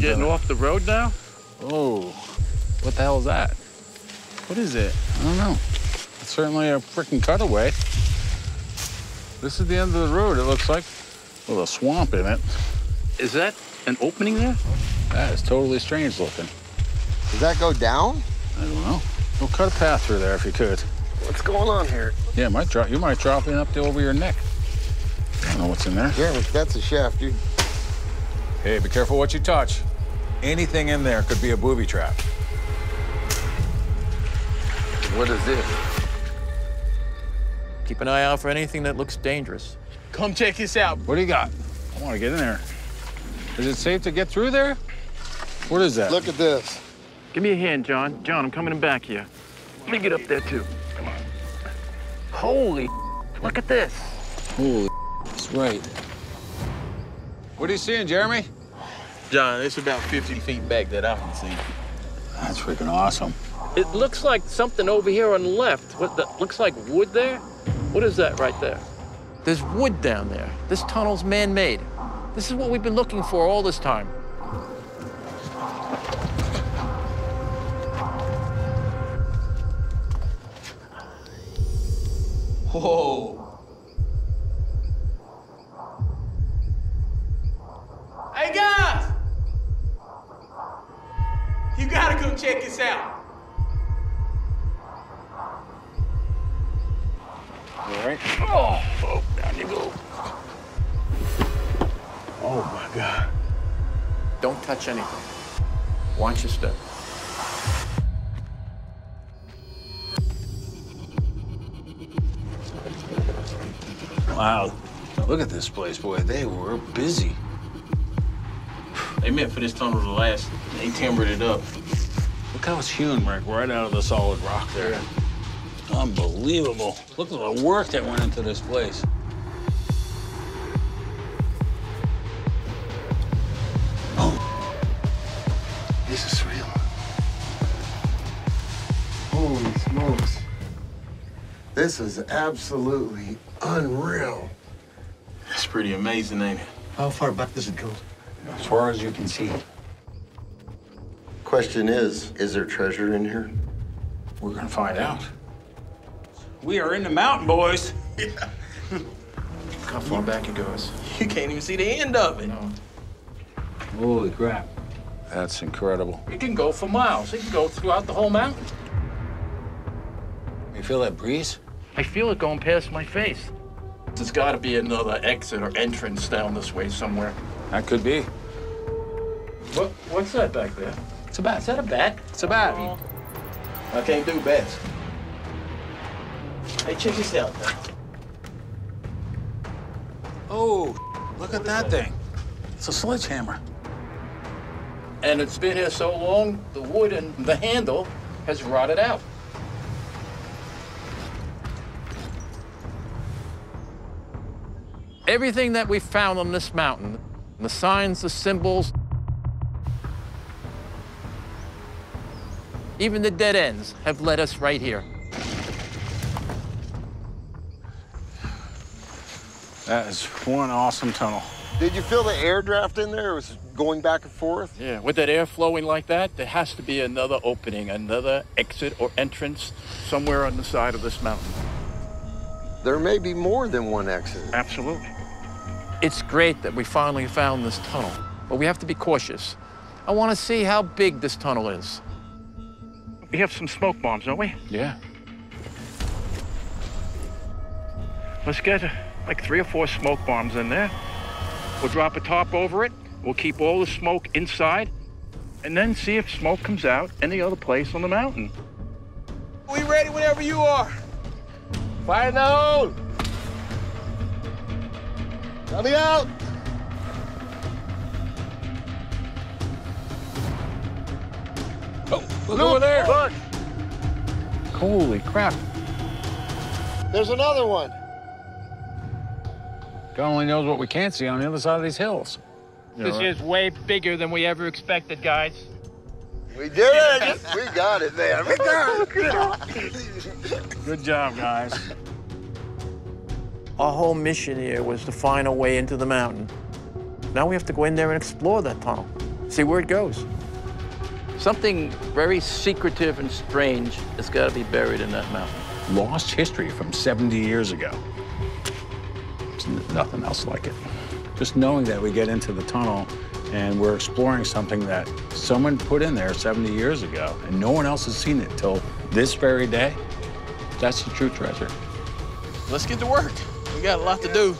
We getting off the road now? Oh, what the hell is that? What is it? I don't know. It's certainly a freaking cutaway. This is the end of the road, it looks like, with a swamp in it. Is that an opening there? That is totally strange looking. Does that go down? I don't know. We'll cut a path through there if you could. What's going on here? Yeah, might drop. You might drop in up to over your neck. I don't know what's in there. Yeah, that's a shaft, dude. Hey, be careful what you touch. Anything in there could be a booby trap. What is this? Keep an eye out for anything that looks dangerous. Come check this out. What do you got? I want to get in there. Is it safe to get through there? What is that? Look at this. Give me a hand, John. John, I'm coming in back here. Let me get up there, too. Come on. Holy, look at this. Holy, that's right. What are you seeing, Jeremy? John, it's about 50 feet back that I can see. That's freaking awesome. It looks like something over here on the left. What the, looks like wood there? What is that right there? There's wood down there. This tunnel's man-made. This is what we've been looking for all this time. Whoa. Come check this out. All right. Oh, oh, down you go. Oh, my God. Don't touch anything. Watch your step. Wow. Look at this place, boy. They were busy. They meant for this tunnel to last. They timbered it up. Look how it's hewn, Rick, right out of the solid rock there. Unbelievable. Look at the work that went into this place. Oh. This is real. Holy smokes. This is absolutely unreal. That's pretty amazing, ain't it? How far back does it go? As far as you can see, Question is, is there treasure in here? we're gonna find out. We are in the mountain, boys. How far back it goes. You can't even see the end of it. Holy crap. That's incredible. It can go for miles. It can go throughout the whole mountain. You feel that breeze? I feel it going past my face. There's got to be another exit or entrance down this way somewhere. That could be. What? What's that back there? It's a bat. Is that a bat? It's a bat. I can't do best. Hey, check this out. Oh, look at that thing. It's a sledgehammer. And it's been here so long, the wood and the handle has rotted out. Everything that we found on this mountain, the signs, the symbols, even the dead ends have led us right here. That is one awesome tunnel. Did you feel the air draft in there? It was going back and forth? Yeah, with that air flowing like that, there has to be another opening, another exit or entrance somewhere on the side of this mountain. There may be more than one exit. Absolutely. It's great that we finally found this tunnel, but we have to be cautious. I want to see how big this tunnel is. We have some smoke bombs, don't we? Yeah. Let's get uh, like three or four smoke bombs in there. We'll drop a top over it. We'll keep all the smoke inside, and then see if smoke comes out any other place on the mountain. We ready whenever you are. Fire the hole! Coming out! Oh, look over there. Look, Holy crap. there's another one. God only knows what we can't see on the other side of these hills. This is way bigger than we ever expected, guys. We did it! we got it, man. We got it. Oh, Good job, guys. Our whole mission here was to find a way into the mountain. Now we have to go in there and explore that tunnel. see where it goes. Something very secretive and strange has got to be buried in that mountain. Lost history from 70 years ago. There's nothing else like it. Just knowing that we get into the tunnel and we're exploring something that someone put in there 70 years ago and no one else has seen it till this very day, that's the true treasure. Let's get to work. We got a lot to do.